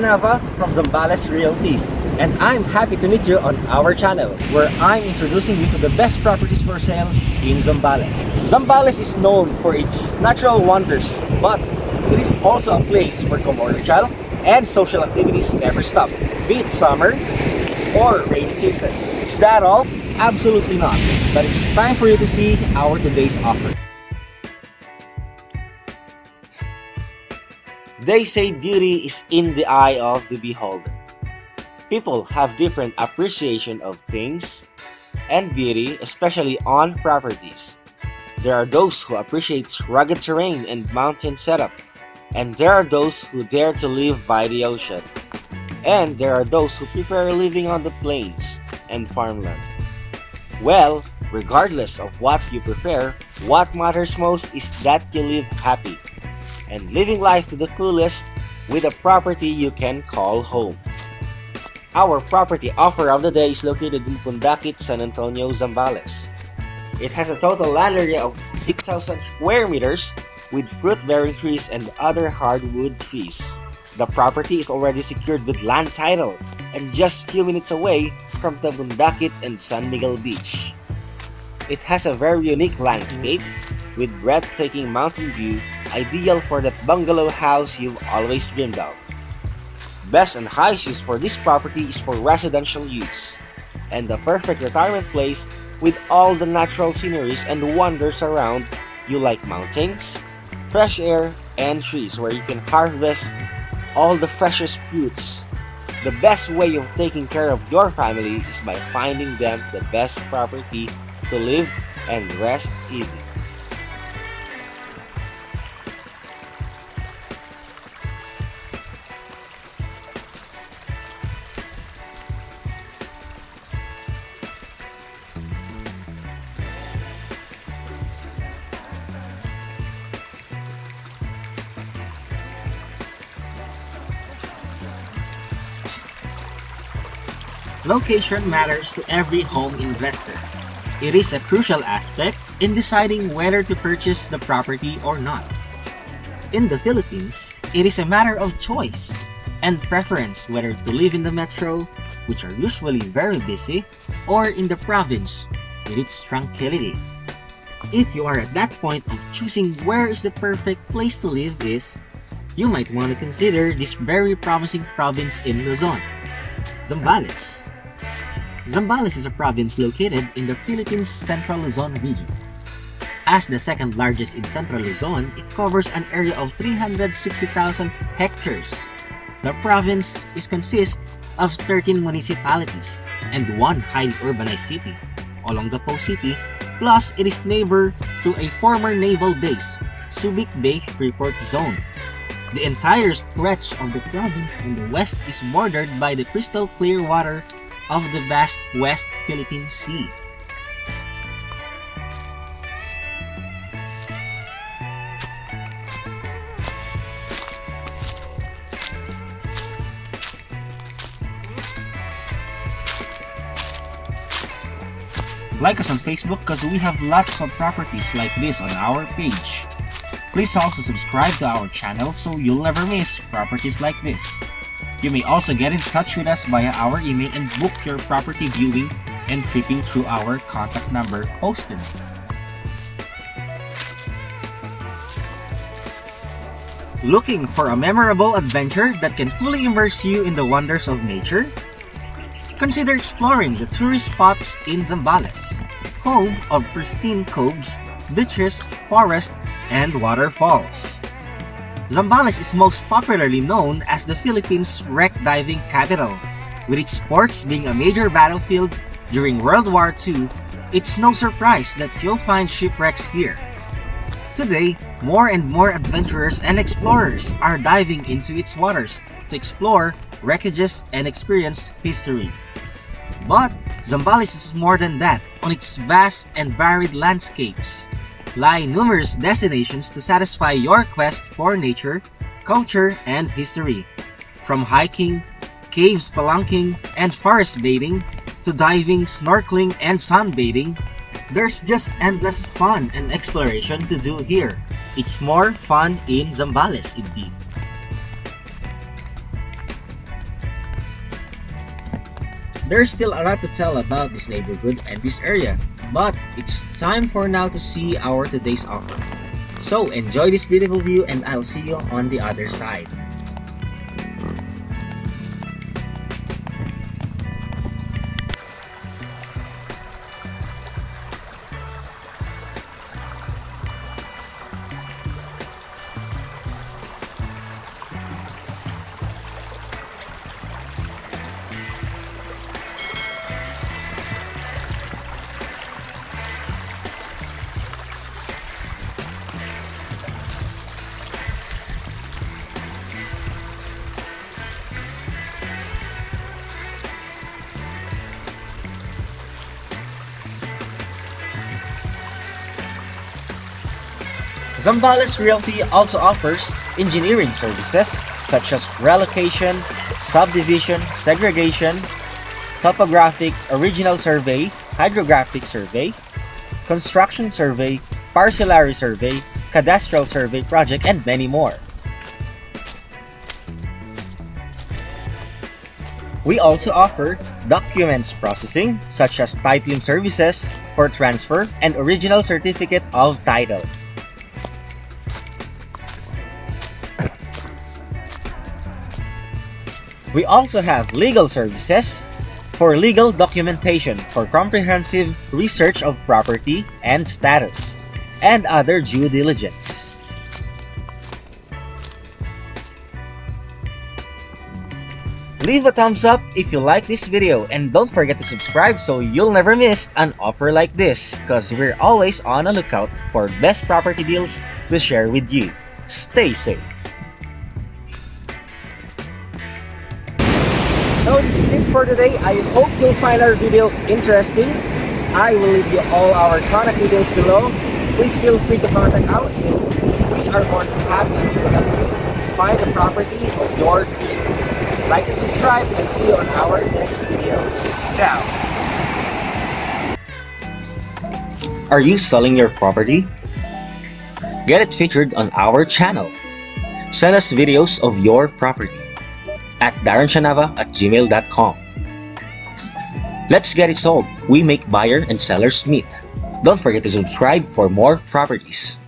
Nava from Zambales Realty and I'm happy to meet you on our channel where I'm introducing you to the best properties for sale in Zambales. Zambales is known for its natural wonders but it is also a place where commercial and social activities never stop, be it summer or rainy season. Is that all? Absolutely not. But it's time for you to see our today's offer. They say beauty is in the eye of the beholder. People have different appreciation of things and beauty, especially on properties. There are those who appreciate rugged terrain and mountain setup, and there are those who dare to live by the ocean. And there are those who prefer living on the plains and farmland. Well, regardless of what you prefer, what matters most is that you live happy and living life to the fullest with a property you can call home. Our property offer of the day is located in Pundakit, San Antonio, Zambales. It has a total land area of 6,000 square meters with fruit-bearing trees and other hardwood trees. The property is already secured with land title and just few minutes away from the Pundakit and San Miguel Beach. It has a very unique landscape with breathtaking mountain view ideal for that bungalow house you've always dreamed of. Best and highest use for this property is for residential use and the perfect retirement place with all the natural sceneries and wonders around you like mountains, fresh air, and trees where you can harvest all the freshest fruits the best way of taking care of your family is by finding them the best property to live and rest easy. Location matters to every home investor. It is a crucial aspect in deciding whether to purchase the property or not. In the Philippines, it is a matter of choice and preference whether to live in the metro, which are usually very busy, or in the province with its tranquility. If you are at that point of choosing where is the perfect place to live is, you might want to consider this very promising province in Luzon, Zambales. Zambales is a province located in the Philippines' Central Luzon region. As the second largest in Central Luzon, it covers an area of 360,000 hectares. The province is consist of 13 municipalities and one highly urbanized city, Olongapo City, plus it is neighbor to a former naval base, Subic Bay Freeport Zone. The entire stretch of the province in the west is bordered by the crystal clear water of the vast West Philippine Sea. Like us on Facebook because we have lots of properties like this on our page. Please also subscribe to our channel so you'll never miss properties like this. You may also get in touch with us via our email and book your property viewing and tripping through our contact number posted. Looking for a memorable adventure that can fully immerse you in the wonders of nature? Consider exploring the tourist spots in Zambales, home of pristine coves, beaches, forests, and waterfalls. Zambales is most popularly known as the Philippines' wreck diving capital. With its ports being a major battlefield during World War II, it's no surprise that you'll find shipwrecks here. Today, more and more adventurers and explorers are diving into its waters to explore wreckages and experience history. But Zambales is more than that on its vast and varied landscapes lie numerous destinations to satisfy your quest for nature, culture, and history. From hiking, cave spelunking, and forest bathing, to diving, snorkeling, and sunbathing, there's just endless fun and exploration to do here. It's more fun in Zambales indeed. There's still a lot to tell about this neighborhood and this area, but it's time for now to see our today's offer. So enjoy this beautiful view and I'll see you on the other side. Zambales Realty also offers engineering services such as relocation, subdivision, segregation, topographic original survey, hydrographic survey, construction survey, parcellary survey, cadastral survey project, and many more. We also offer documents processing such as titling services for transfer and original certificate of title. We also have legal services for legal documentation for comprehensive research of property and status, and other due diligence. Leave a thumbs up if you like this video and don't forget to subscribe so you'll never miss an offer like this cause we're always on a lookout for best property deals to share with you. Stay safe! This is it for today. I hope you'll find our video interesting. I will leave you all our contact details below. Please feel free to contact out. We are more than happy to help you find the property of your dream. Like and subscribe and see you on our next video. Ciao! Are you selling your property? Get it featured on our channel. Send us videos of your property at darrenchanava at gmail.com. Let's get it sold. We make buyer and sellers meet. Don't forget to subscribe for more properties.